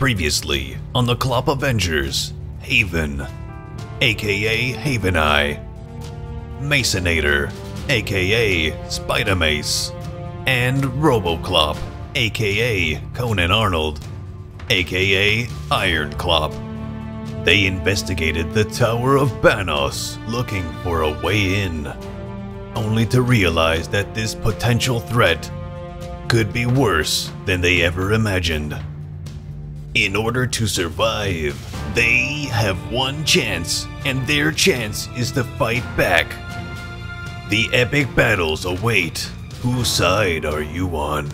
Previously on the Clop Avengers, Haven, aka Haven Eye, Macenator, aka Spider Mace, and Roboclop, aka Conan Arnold, aka Iron Clop. They investigated the Tower of Bhanos looking for a way in, only to realize that this potential threat could be worse than they ever imagined. In order to survive, they have one chance, and their chance is to fight back. The epic battles await. Whose side are you on?